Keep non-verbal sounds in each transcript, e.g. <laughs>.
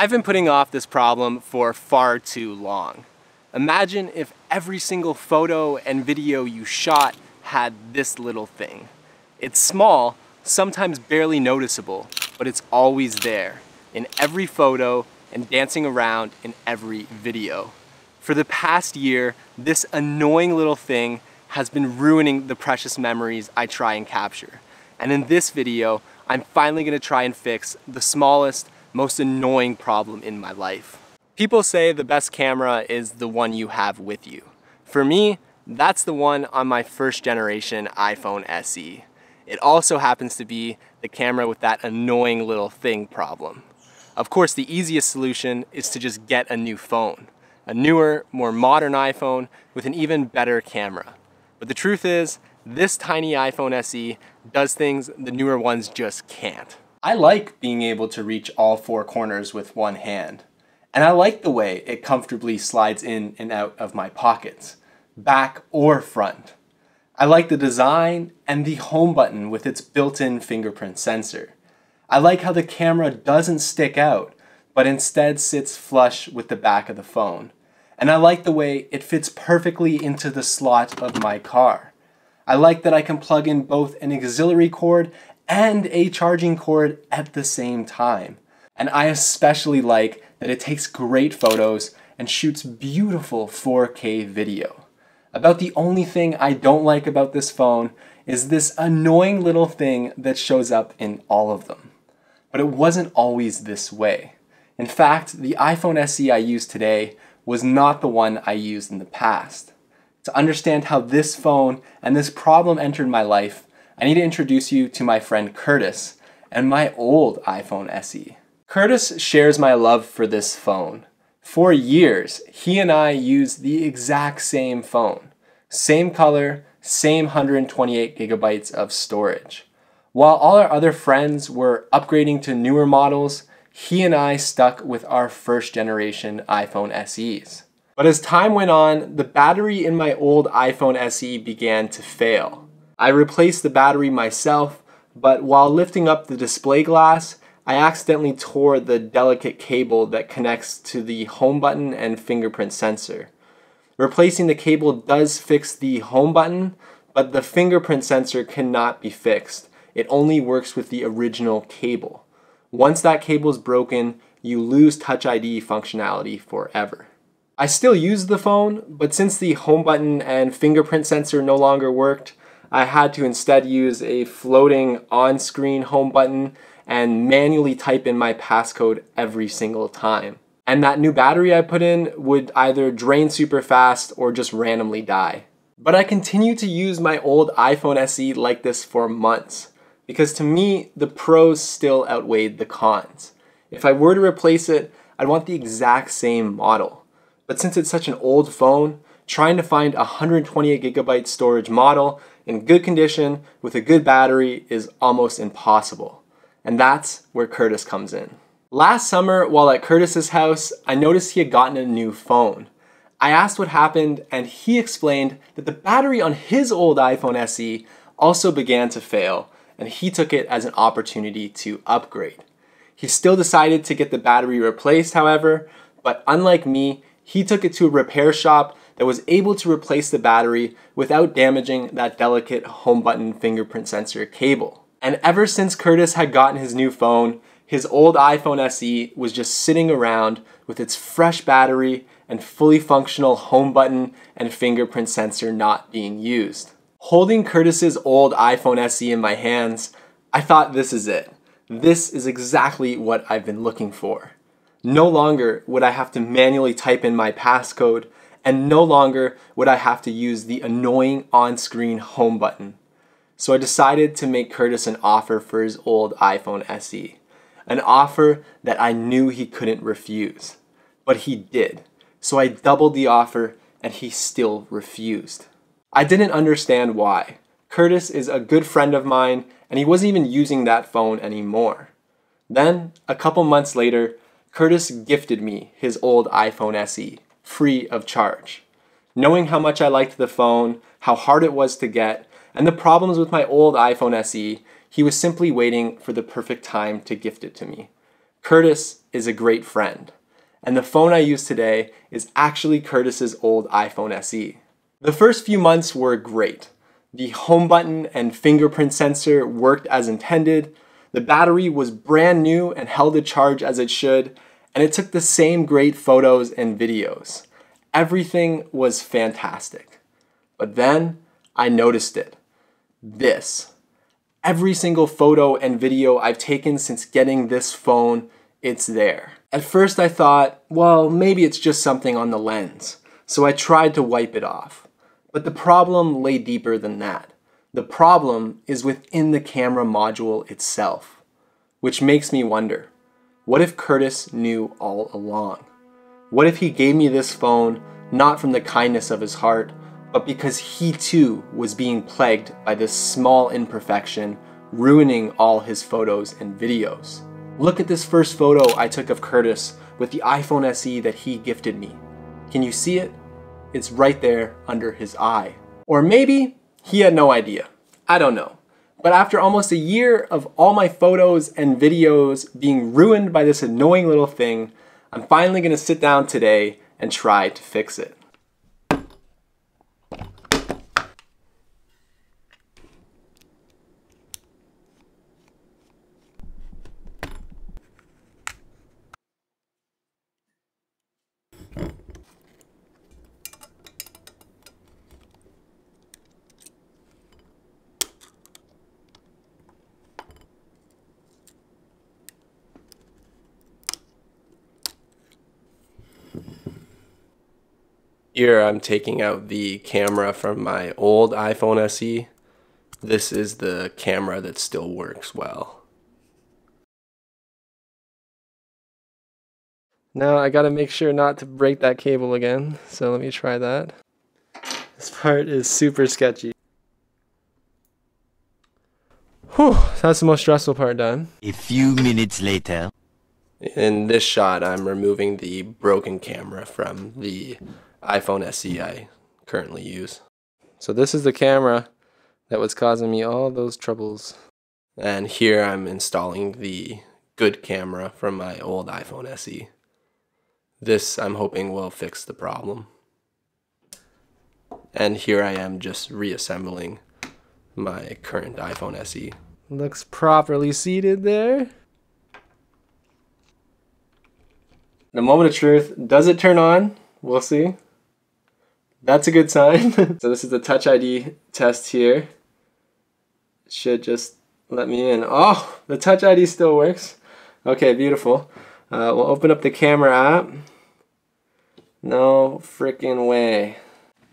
I've been putting off this problem for far too long. Imagine if every single photo and video you shot had this little thing. It's small, sometimes barely noticeable, but it's always there in every photo and dancing around in every video. For the past year, this annoying little thing has been ruining the precious memories I try and capture. And in this video, I'm finally gonna try and fix the smallest, most annoying problem in my life. People say the best camera is the one you have with you. For me, that's the one on my first generation iPhone SE. It also happens to be the camera with that annoying little thing problem. Of course, the easiest solution is to just get a new phone. A newer, more modern iPhone with an even better camera. But the truth is, this tiny iPhone SE does things the newer ones just can't. I like being able to reach all four corners with one hand. And I like the way it comfortably slides in and out of my pockets, back or front. I like the design and the home button with its built-in fingerprint sensor. I like how the camera doesn't stick out, but instead sits flush with the back of the phone. And I like the way it fits perfectly into the slot of my car. I like that I can plug in both an auxiliary cord and a charging cord at the same time. And I especially like that it takes great photos and shoots beautiful 4K video. About the only thing I don't like about this phone is this annoying little thing that shows up in all of them. But it wasn't always this way. In fact, the iPhone SE I use today was not the one I used in the past. To understand how this phone and this problem entered my life, I need to introduce you to my friend Curtis and my old iPhone SE. Curtis shares my love for this phone. For years, he and I used the exact same phone. Same color, same 128 gigabytes of storage. While all our other friends were upgrading to newer models, he and I stuck with our first generation iPhone SEs. But as time went on, the battery in my old iPhone SE began to fail. I replaced the battery myself, but while lifting up the display glass, I accidentally tore the delicate cable that connects to the home button and fingerprint sensor. Replacing the cable does fix the home button, but the fingerprint sensor cannot be fixed. It only works with the original cable. Once that cable is broken, you lose Touch ID functionality forever. I still use the phone, but since the home button and fingerprint sensor no longer worked, I had to instead use a floating on-screen home button and manually type in my passcode every single time. And that new battery I put in would either drain super fast or just randomly die. But I continued to use my old iPhone SE like this for months, because to me, the pros still outweighed the cons. If I were to replace it, I'd want the exact same model. But since it's such an old phone, trying to find a 128 gigabyte storage model in good condition with a good battery is almost impossible. And that's where Curtis comes in. Last summer, while at Curtis's house, I noticed he had gotten a new phone. I asked what happened, and he explained that the battery on his old iPhone SE also began to fail, and he took it as an opportunity to upgrade. He still decided to get the battery replaced, however, but unlike me, he took it to a repair shop that was able to replace the battery without damaging that delicate home button fingerprint sensor cable. And ever since Curtis had gotten his new phone, his old iPhone SE was just sitting around with its fresh battery and fully functional home button and fingerprint sensor not being used. Holding Curtis's old iPhone SE in my hands, I thought this is it. This is exactly what I've been looking for. No longer would I have to manually type in my passcode, and no longer would I have to use the annoying on-screen home button. So I decided to make Curtis an offer for his old iPhone SE. An offer that I knew he couldn't refuse. But he did. So I doubled the offer and he still refused. I didn't understand why. Curtis is a good friend of mine and he wasn't even using that phone anymore. Then, a couple months later, Curtis gifted me his old iPhone SE, free of charge. Knowing how much I liked the phone, how hard it was to get, and the problems with my old iPhone SE, he was simply waiting for the perfect time to gift it to me. Curtis is a great friend, and the phone I use today is actually Curtis's old iPhone SE. The first few months were great. The home button and fingerprint sensor worked as intended, the battery was brand new and held a charge as it should, and it took the same great photos and videos. Everything was fantastic. But then I noticed it. This. Every single photo and video I've taken since getting this phone, it's there. At first I thought, well, maybe it's just something on the lens, so I tried to wipe it off. But the problem lay deeper than that. The problem is within the camera module itself, which makes me wonder, what if Curtis knew all along? What if he gave me this phone not from the kindness of his heart, but because he too was being plagued by this small imperfection, ruining all his photos and videos. Look at this first photo I took of Curtis with the iPhone SE that he gifted me. Can you see it? It's right there under his eye. Or maybe he had no idea. I don't know. But after almost a year of all my photos and videos being ruined by this annoying little thing, I'm finally gonna sit down today and try to fix it. Here I'm taking out the camera from my old iPhone SE. This is the camera that still works well. Now I gotta make sure not to break that cable again, so let me try that. This part is super sketchy. Whew, that's the most stressful part done. A few minutes later. In this shot, I'm removing the broken camera from the iPhone SE I currently use. So this is the camera that was causing me all those troubles. And here I'm installing the good camera from my old iPhone SE. This I'm hoping will fix the problem. And here I am just reassembling my current iPhone SE. Looks properly seated there. The moment of truth, does it turn on? We'll see. That's a good sign. <laughs> so this is the Touch ID test here. Should just let me in. Oh, the Touch ID still works. Okay, beautiful. Uh, we'll open up the camera app. No freaking way.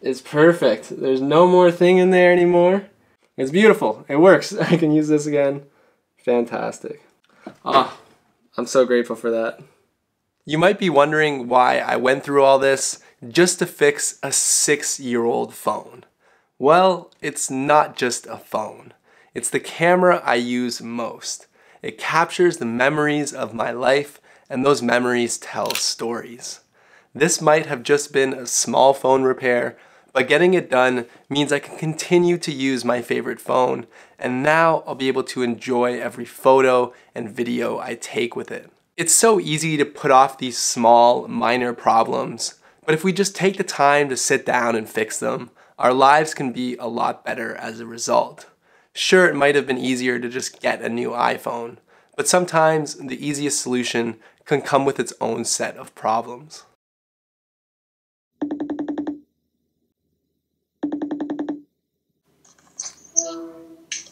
It's perfect. There's no more thing in there anymore. It's beautiful. It works. <laughs> I can use this again. Fantastic. Oh, I'm so grateful for that. You might be wondering why I went through all this just to fix a six year old phone. Well, it's not just a phone. It's the camera I use most. It captures the memories of my life, and those memories tell stories. This might have just been a small phone repair, but getting it done means I can continue to use my favorite phone, and now I'll be able to enjoy every photo and video I take with it. It's so easy to put off these small, minor problems, but if we just take the time to sit down and fix them, our lives can be a lot better as a result. Sure, it might have been easier to just get a new iPhone, but sometimes the easiest solution can come with its own set of problems.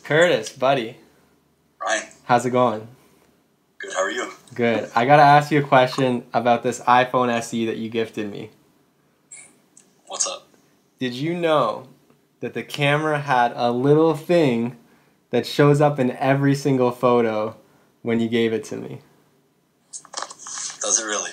Curtis, buddy. Ryan. How's it going? Good. How are you? Good. I gotta ask you a question about this iPhone SE that you gifted me. Did you know that the camera had a little thing that shows up in every single photo when you gave it to me? Does it really?